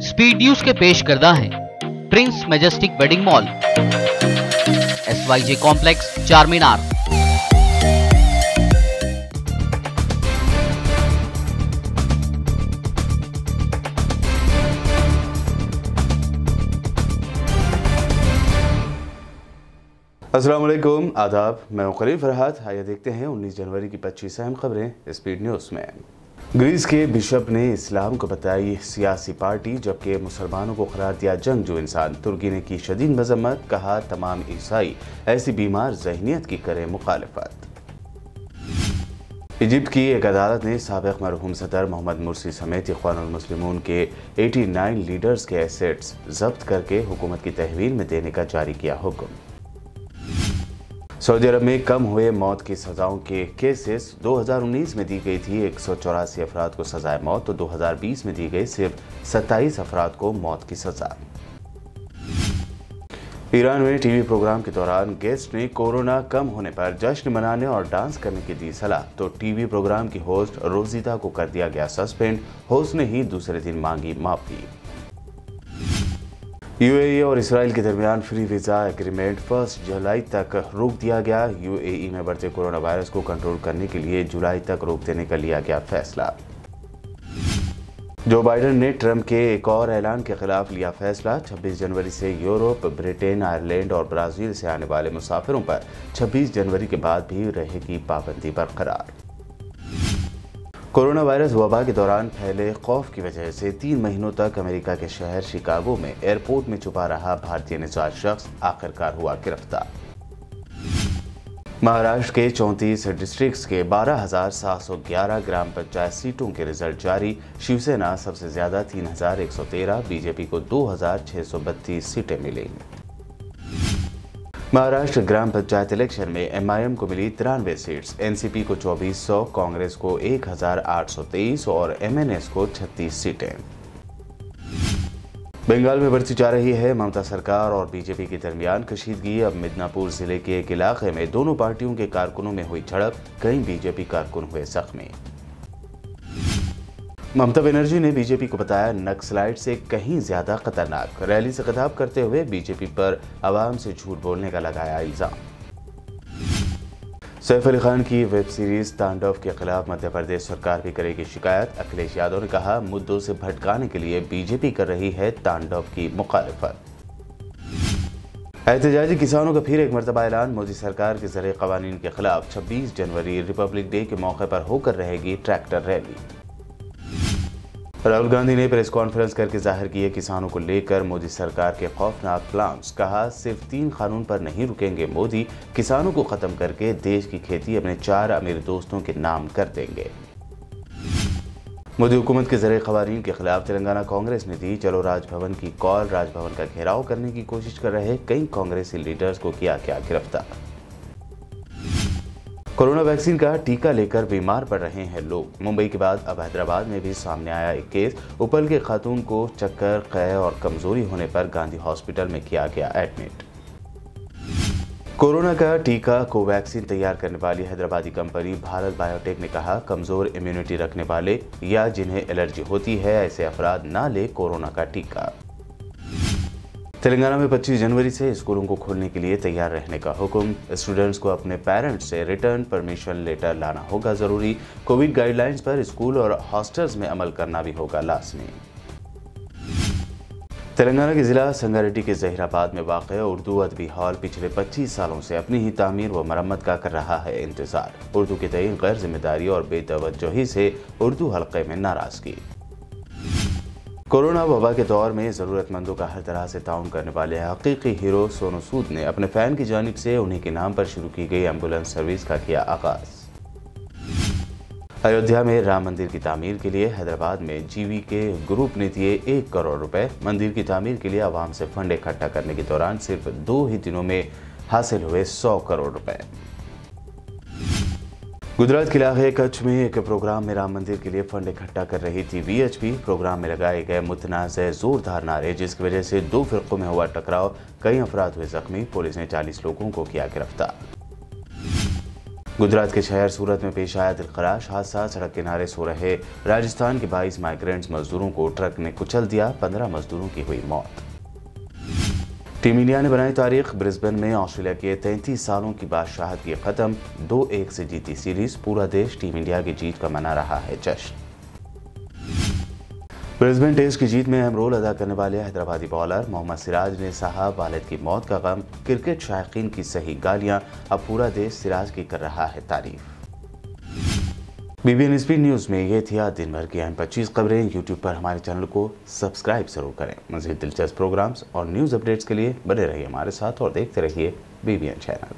Speed news के पेश करदा है। Prince majestic wedding mall. S Y J complex Char Minar Aslam आदाब। मैं मुखरीफ फरहाद। आइए देखते हैं 19 जनवरी की 25 अहम खबरें स्पीड न्यूज़ में। ग्रीस के बिशप ने इस्लाम को बताई सियासी पार्टी, जबकि मुसलमानों को करार दिया जंग, जो इंसान तुर्की ने की शदीद मजम्मत, कहा तमाम ईसाई ऐसी बीमार जहनीत की करें मुखालफत। इजिप्ट की एक अदालत ने सबक मरहूम सदर मोहम्मद मुर्सी समेत इखवानमसलिमून के 89 लीडर्स के एसेट्स जब्त करके हुकूमत की तहवील में देने का जारी किया हुक्म। सऊदी अरब में कम हुए मौत की सजाओं के केसेस 2019 में दी गई थी एक अफराद को सजाए मौत तो 2020 में दी गई सिर्फ़ 27 अफराद को मौत की सजा। ईरान में टीवी प्रोग्राम के दौरान गेस्ट ने कोरोना कम होने पर जश्न मनाने और डांस करने की दी सलाह तो टीवी प्रोग्राम की होस्ट रोजिता को कर दिया गया सस्पेंड, होस्ट ने ही दूसरे दिन मांगी माफ़ी। यूएई और इसराइल के दरमियान फ्री वीज़ा एग्रीमेंट फ़र्स्ट जुलाई तक रोक दिया गया। यूएई में बढ़ते कोरोना वायरस को कंट्रोल करने के लिए जुलाई तक रोक देने का लिया गया फैसला। जो बाइडेन ने ट्रंप के एक और ऐलान के खिलाफ लिया फैसला 26 जनवरी से यूरोप, ब्रिटेन, आयरलैंड और ब्राज़ील से आने वाले मुसाफिरों पर 26 जनवरी के बाद भी रहेगी पाबंदी बरकरार। कोरोना वायरस वबा के दौरान फैले खौफ की वजह से तीन महीनों तक अमेरिका के शहर शिकागो में एयरपोर्ट में छुपा रहा भारतीय निजात शख्स आखिरकार हुआ गिरफ़्तार। महाराष्ट्र के चौंतीस डिस्ट्रिक्ट्स के 12,711 ग्राम पंचायत सीटों के रिज़ल्ट जारी। शिवसेना सबसे ज़्यादा 3,113 बीजेपी को 2,632 सीटें मिली। महाराष्ट्र ग्राम पंचायत इलेक्शन में एमआईएम को मिली तिरानवे सीट्स। एनसीपी को 2400 कांग्रेस को 1823 और एमएनएस को 36 सीटें। बंगाल में बढ़ती जा रही है ममता सरकार और बीजेपी के दरमियान कशीदगी। अब मिदनापुर ज़िले के एक इलाके में दोनों पार्टियों के कारकुनों में हुई झड़प, कई बीजेपी कारकुन हुए जख्मी। ममता बनर्जी ने बीजेपी को बताया नक्सलाइट से कहीं ज़्यादा खतरनाक। रैली से खिताब करते हुए बीजेपी पर आवाम से झूठ बोलने का लगाया इल्ज़ाम। सैफ अली खान की वेब सीरीज़ तांडव के खिलाफ मध्य प्रदेश सरकार भी करेगी शिकायत। अखिलेश यादव ने कहा, मुद्दों से भटकाने के लिए बीजेपी कर रही है तांडव की मुखालफत। एहतजाजी किसानों का फिर एक मरतबा ऐलान। मोदी सरकार के ज़रिए कवानीन के खिलाफ 26 जनवरी रिपब्लिक डे के मौके पर होकर रहेगी ट्रैक्टर रैली। राहुल गांधी ने प्रेस कॉन्फ्रेंस करके ज़ाहिर किए किसानों को लेकर मोदी सरकार के खौफनाक प्लान्स कहा, सिर्फ़ तीन कानून पर नहीं रुकेंगे मोदी, किसानों को खत्म करके देश की खेती अपने चार अमीर दोस्तों के नाम कर देंगे। मोदी हुकूमत के ज़रिए खवारीन के खिलाफ तेलंगाना कांग्रेस ने दी, चलो राजभवन की कॉल। राजभवन का घेराव करने की कोशिश कर रहे कई कांग्रेसी लीडर्स को किया क्या गिरफ़्तार। कोरोना वैक्सीन का टीका लेकर बीमार पड़ रहे हैं लोग। मुंबई के बाद अब हैदराबाद में भी सामने आया एक केस। उपल के खातून को चक्कर, कै और कमज़ोरी होने पर गांधी हॉस्पिटल में किया गया एडमिट। कोरोना का टीका, कोवैक्सीन तैयार करने वाली हैदराबादी कंपनी भारत बायोटेक ने कहा, कमज़ोर इम्यूनिटी रखने वाले या जिन्हें एलर्जी होती है, ऐसे अफराद ना ले कोरोना का टीका। तेलंगाना में 25 जनवरी से स्कूलों को खोलने के लिए तैयार रहने का हुक्म। स्टूडेंट्स को अपने पेरेंट्स से रिटर्न परमिशन लेटर लाना होगा ज़रूरी। कोविड गाइडलाइंस पर स्कूल और हॉस्टल्स में अमल करना भी होगा लाजमी। तेलंगाना के जिला संगारेड्डी के जहराबाद में वाक़ उर्दू अदबी हॉल पिछले 25 सालों से अपनी ही तामीर व मरम्मत का कर रहा है इंतज़ार। उर्दू के तय गैर ज़िम्मेदारी और बेतवजही से उर्दू हल्के में नाराज़गी। कोरोना वबा के दौर में ज़रूरतमंदों का हर तरह से ताउन करने वाले हकीकी हीरो सोनू सूद ने अपने फ़ैन की जानब से उन्हीं के नाम पर शुरू की गई एंबुलेंस सर्विस का किया आगाज़। अयोध्या में राम मंदिर की तामीर के लिए हैदराबाद में जीवी के ग्रुप ने दिए एक करोड़ रुपए। मंदिर की तामीर के लिए आवाम से फंड इकट्ठा करने के दौरान सिर्फ़ दो ही दिनों में हासिल हुए सौ करोड़ रुपए। गुजरात के इलाके कच्छ में एक प्रोग्राम में राम मंदिर के लिए फंड इकट्ठा कर रही थी वीएचपी प्रोग्राम में लगाए गए मुतनाज़ जोरदार नारे, जिसकी वजह से दो फिरकों में हुआ टकराव। कई अफराद हुए जख्मी, पुलिस ने 40 लोगों को किया गिरफ़्तार। गुजरात के शहर सूरत में पेश आया दिलखराश हादसा, सड़क किनारे सो रहे राजस्थान के 22 माइग्रेंट्स मजदूरों को ट्रक ने कुचल दिया 15 मजदूरों की हुई मौत। टीम इंडिया ने बनाई तारीख। ब्रिस्बेन में ऑस्ट्रेलिया के 33 सालों की बादशाहत की खत्म। दो एक से जीती सीरीज़। पूरा देश टीम इंडिया की जीत का मना रहा है जश्न। ब्रिस्बेन टेस्ट की जीत में अहम रोल अदा करने वाले हैदराबादी बॉलर मोहम्मद सिराज ने साहब वालिद की मौत का गम। क्रिकेट शायकीन की सही गालियाँ। अब पूरा देश सिराज की कर रहा है तारीफ़। बीबीएन स्पीड न्यूज़ में ये थी आज दिन भर की अहम पच्चीस खबरें। यूट्यूब पर हमारे चैनल को सब्सक्राइब ज़रूर करें। मजीद दिलचस्प प्रोग्राम्स और न्यूज़ अपडेट्स के लिए बने रहिए हमारे साथ और देखते रहिए बीबीएन चैनल